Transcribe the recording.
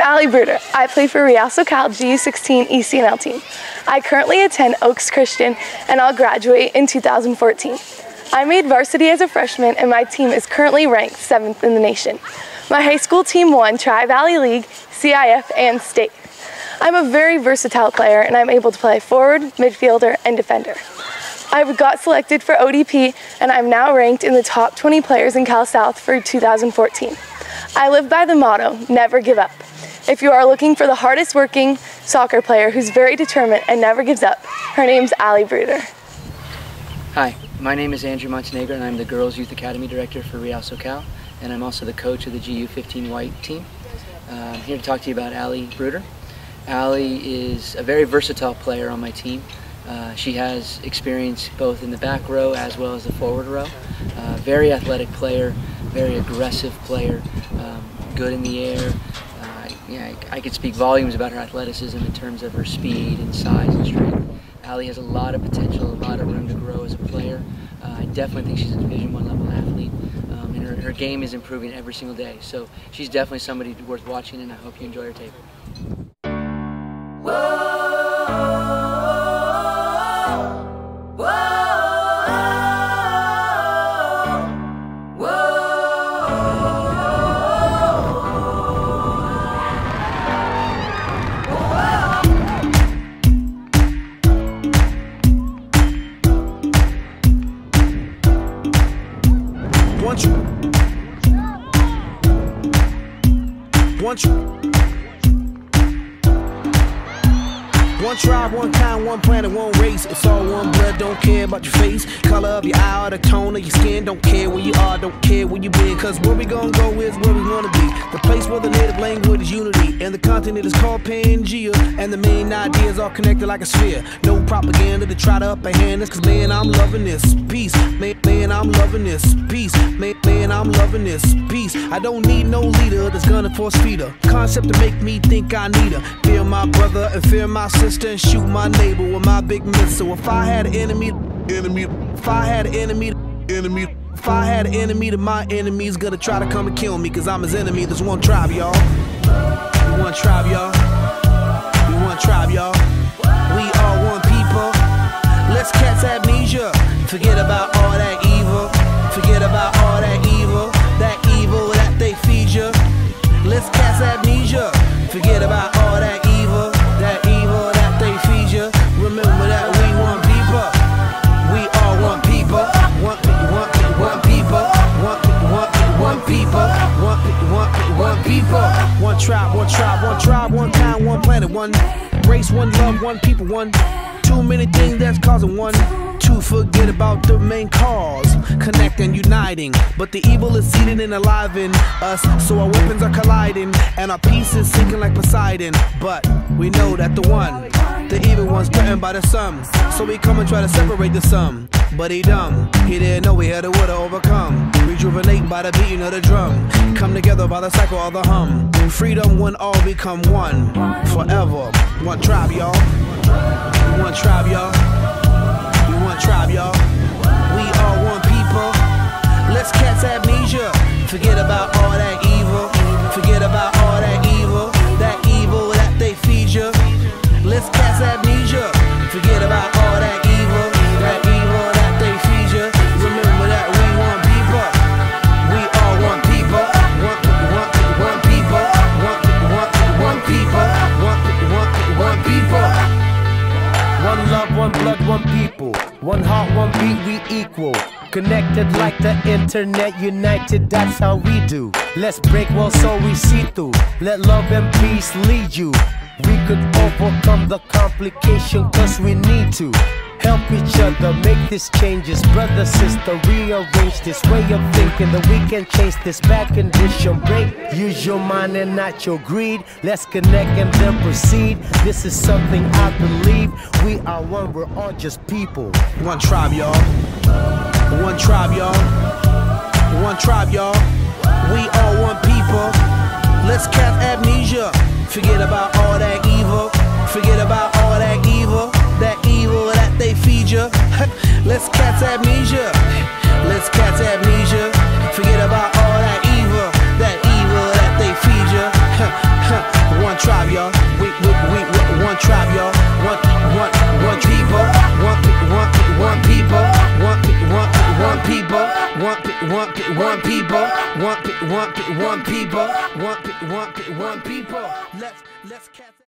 Allie Bruder. I play for Real SoCal G16 ECNL team. I currently attend Oaks Christian and I'll graduate in 2014. I made varsity as a freshman and my team is currently ranked 7th in the nation. My high school team won Tri-Valley League, CIF, and state. I'm a very versatile player and I'm able to play forward, midfielder, and defender. I got selected for ODP and I'm now ranked in the top 20 players in Cal South for 2014. I live by the motto, never give up. If you are looking for the hardest working soccer player who's very determined and never gives up, her name's Allie Bruder. Hi, my name is Andrew Montenegro and I'm the Girls Youth Academy Director for Real SoCal and I'm also the coach of the GU15 White team. Uh, I'm here to talk to you about Allie Bruder. Allie is a very versatile player on my team. Uh, she has experience both in the back row as well as the forward row. Uh, very athletic player, very aggressive player, um, good in the air. Uh, yeah, I, I could speak volumes about her athleticism in terms of her speed and size and strength. Allie has a lot of potential, a lot of room to grow as a player. Uh, I definitely think she's a Division One level athlete, um, and her, her game is improving every single day. So she's definitely somebody worth watching, and I hope you enjoy her tape. One tr- One tr- One tribe, one kind, one planet, one race. It's all one blood, don't care about your face. Color of your eye or the tone of your skin. Don't care where you are, don't care where you been. Cause where we gonna go is where we wanna be. The place where the native language is unity. And the continent is called Pangea. And the main ideas are connected like a sphere. No propaganda to try to upperhand us. Cause man, I'm loving this peace. Man, man, I'm loving this peace. Man, man, I'm loving this peace. I don't need no leader that's gonna force feed her. Concept to make me think I need her. Fear my brother and fear my sister and shoot my neighbor with my big missile. If I had an enemy, enemy. If I had an enemy, enemy. If I had an enemy, then my enemy's gonna try to come and kill me. Cause I'm his enemy. There's one tribe, y'all. One tribe, y'all. One race, one love, one people, one. Too many things that's causing one to forget about the main cause. Connect and uniting. But the evil is seated and alive in us. So our weapons are colliding. And our peace is sinking like Poseidon. But we know that the one, the evil one's threatened by the sum, So we come and try to separate the sum. But he dumb. He didn't know we had a will to overcome. Rejuvenate by the beating of the drum. Come together by the cycle of the hum. Freedom when all become one. Forever. One tribe, y'all. One tribe, y'all. We one tribe, y'all. We are one people. Let's catch amnesia. Forget about One blood, one people. One heart, one beat, we equal. Connected like the internet, united, that's how we do. Let's break walls so we see through. Let love and peace lead you. We could overcome the complication, cause we need to. Help each other make these changes. Brother, sister, rearrange this way of thinking that we can change this bad condition. Break, use your mind and not your greed. Let's connect and then proceed. This is something I believe. We are one, we're all just people. One tribe, y'all. One tribe, y'all. One tribe, y'all. We are one people. Let's catch amnesia. Forget about all that Let's amnesia. Let's catch amnesia. Forget about all that evil. That evil that they feed you. y'all. We, we, we, we one tribe, y'all. One, one, one people. One, one, one people. One, one, one people. One, one, one people. One, one, one people. One, one, one people. Let's, let's catch.